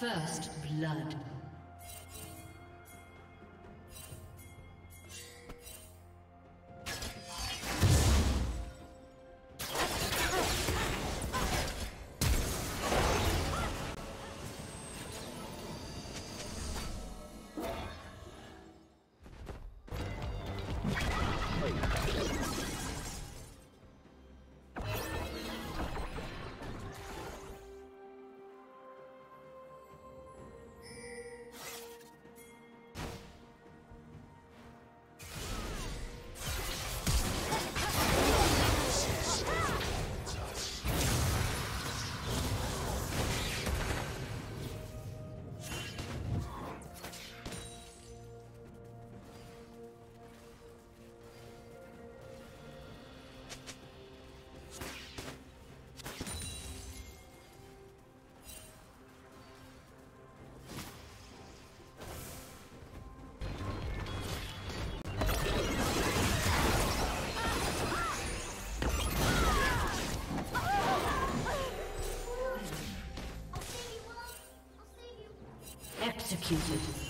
First blood. Executed.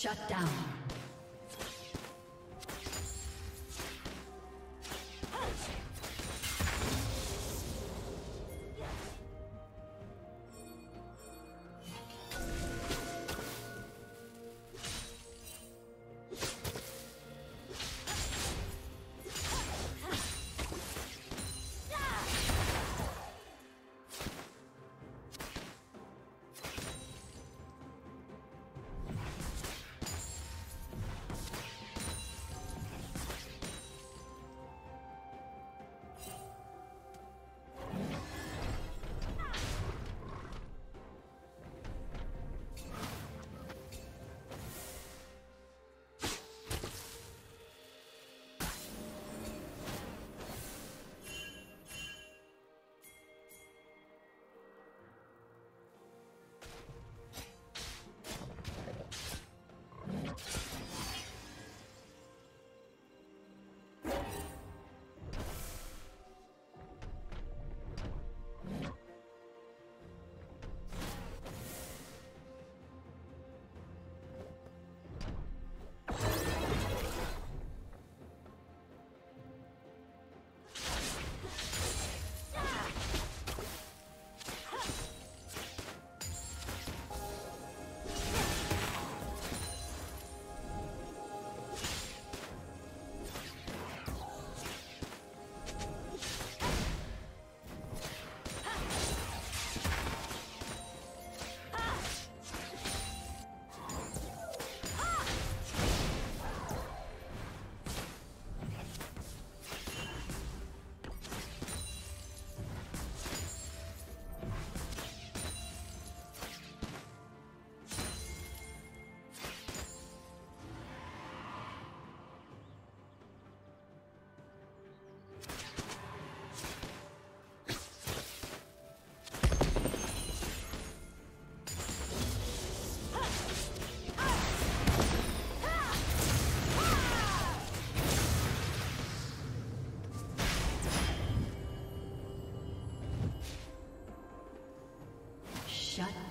Shut down.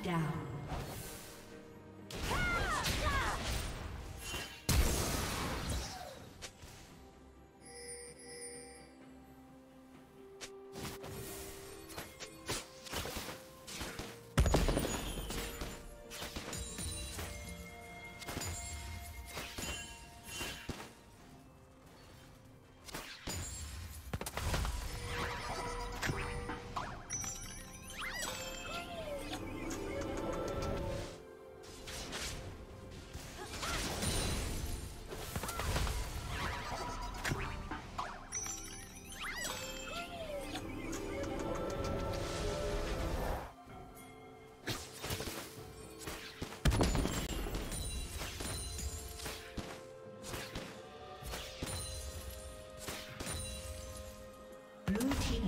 Down.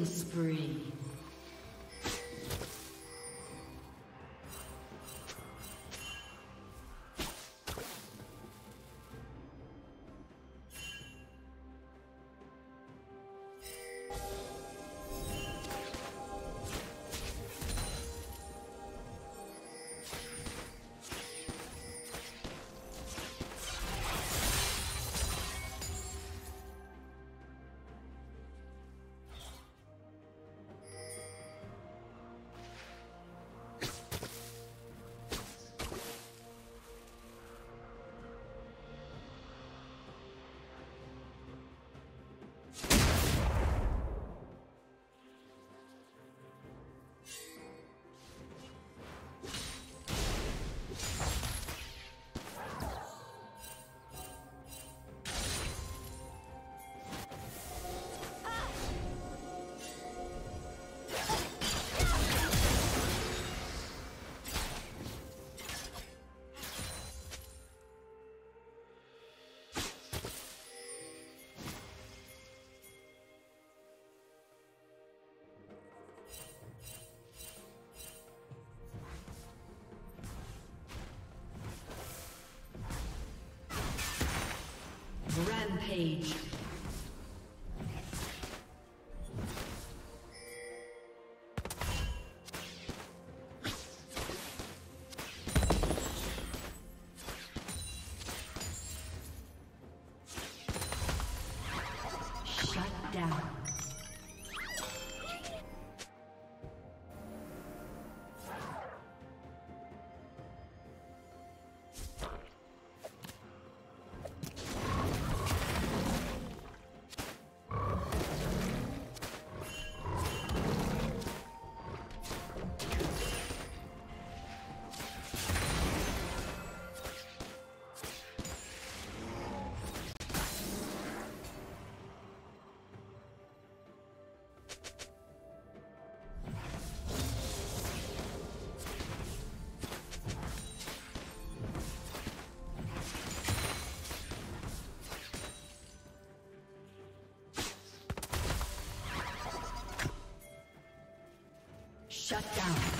Killing spree. Rampage. Shut down.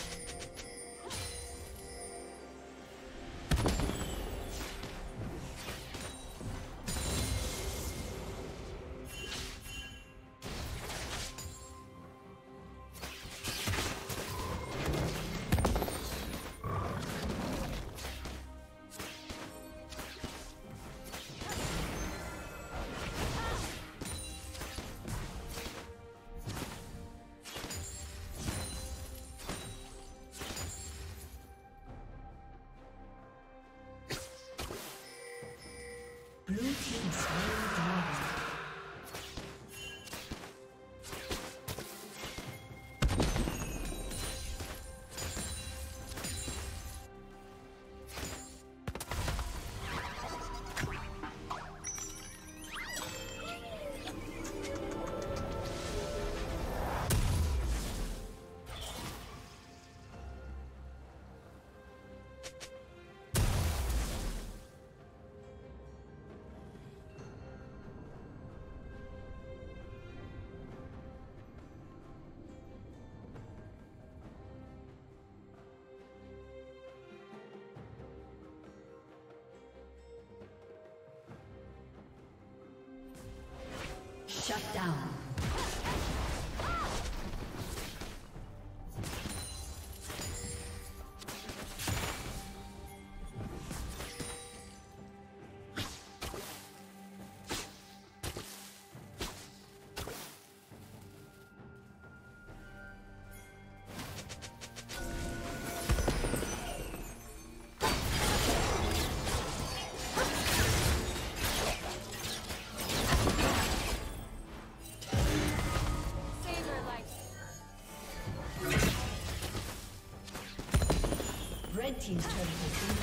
Shut down. Team's turret has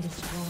been destroyed.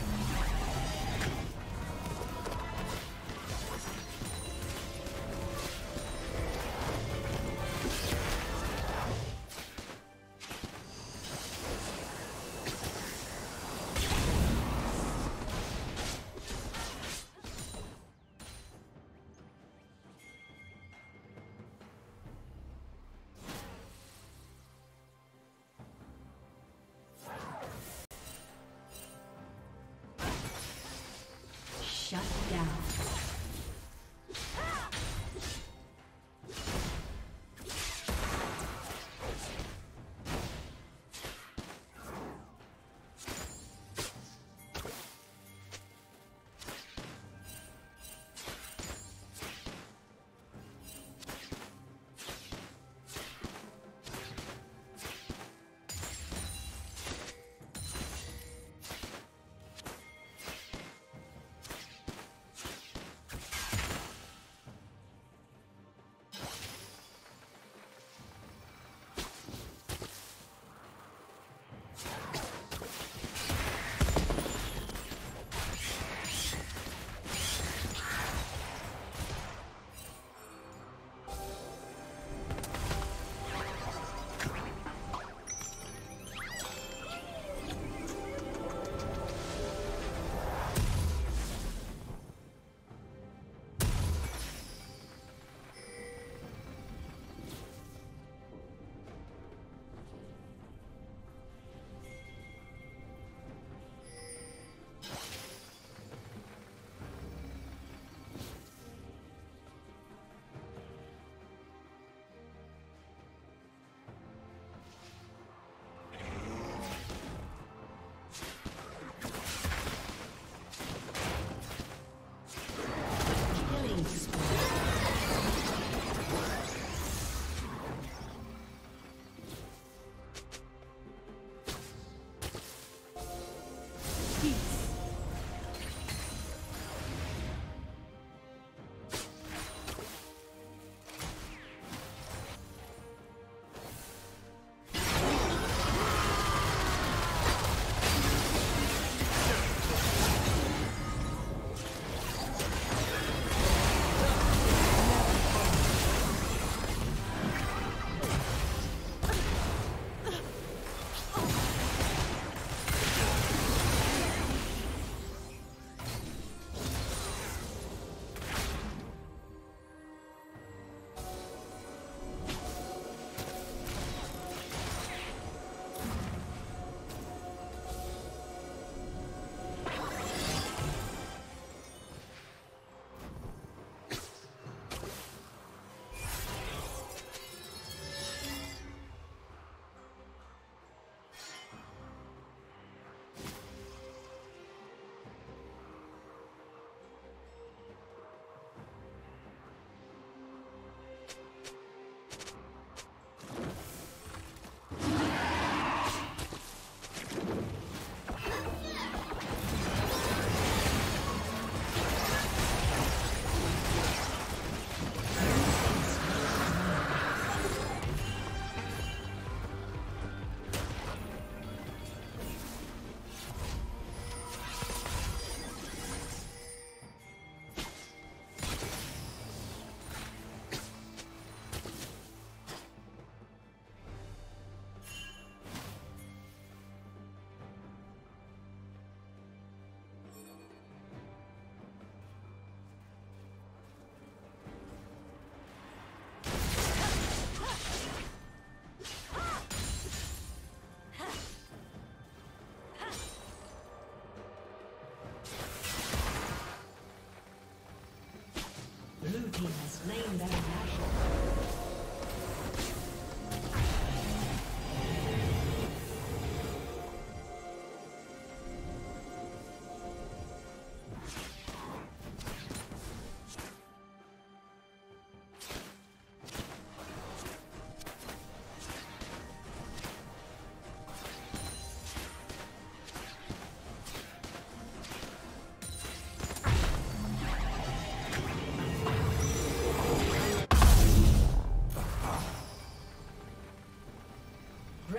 Slain down.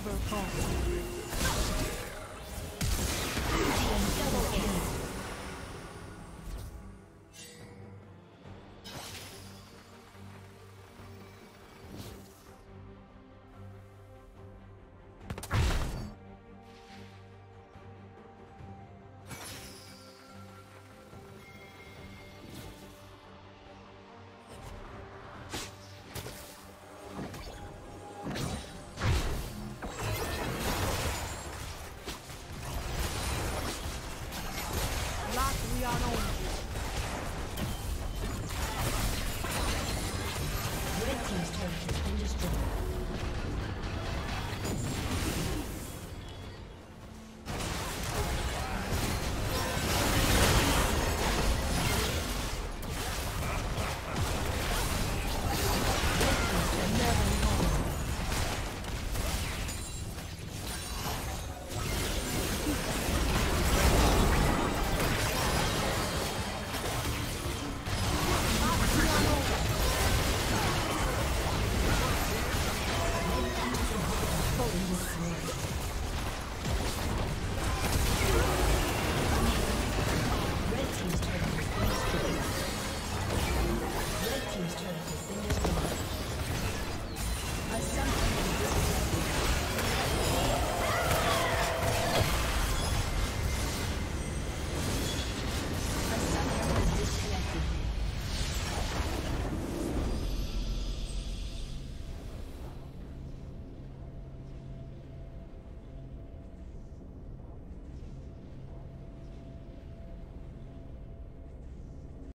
ever called.